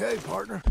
Okay, partner.